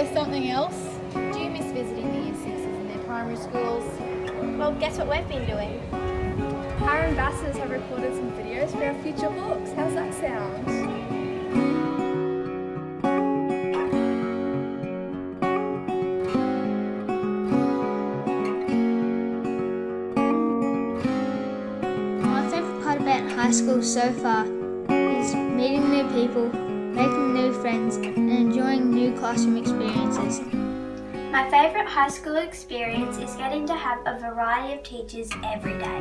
there something else? Do you miss visiting the year sixes in their primary schools? Well, guess what we've been doing? Our ambassadors have recorded some videos for our future books. How's that sound? My favourite part about high school so far is meeting new people, making new friends, and enjoying new classroom experiences. My favourite high school experience is getting to have a variety of teachers every day.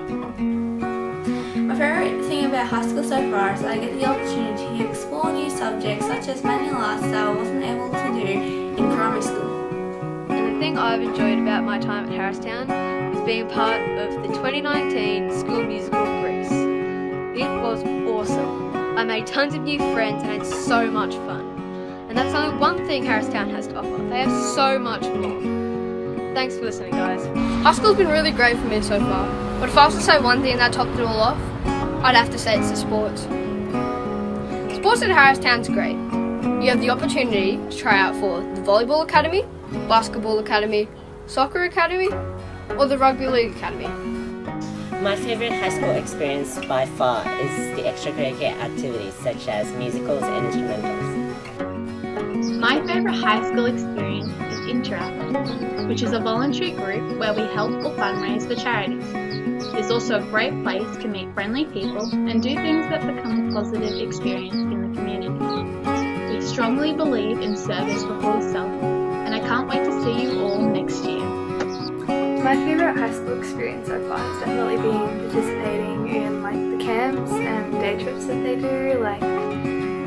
My favourite thing about high school so far is that I get the opportunity to explore new subjects such as manual arts that I wasn't able to do in primary school. And the thing I've enjoyed about my time at Harristown is being part of the 2019 school musical Grease. It was awesome. I made tons of new friends and had so much fun. And that's only one thing Harristown has to offer. They have so much more. Thanks for listening, guys. High school's been really great for me so far. But if I was to say one thing that topped it all off, I'd have to say it's the sports. Sports at Harristown's great. You have the opportunity to try out for the Volleyball Academy, Basketball Academy, Soccer Academy, or the Rugby League Academy. My favourite high school experience by far is the extracurricular activities such as musicals and instrumentals. My favourite high school experience is Interact, which is a voluntary group where we help or fundraise for charities. It's also a great place to meet friendly people and do things that become a positive experience in the community. We strongly believe in service before self, My favourite high school experience so far has definitely been participating in like the camps and day trips that they do. Like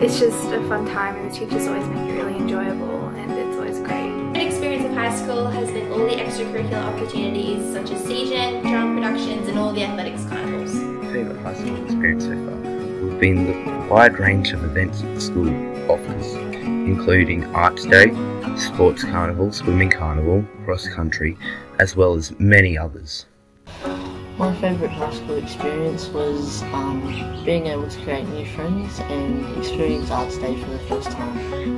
it's just a fun time and the teachers always make it really enjoyable and it's always great. My experience of high school has been all the extracurricular opportunities such as CGen, drama productions and all the athletics carnivals. My favourite high school experience so far has been the wide range of events that the school offers, including Arts Day, Sports Carnival, Swimming Carnival, Cross Country, as well as many others. My favourite high school experience was um, being able to create new friends and experience Arts Day for the first time.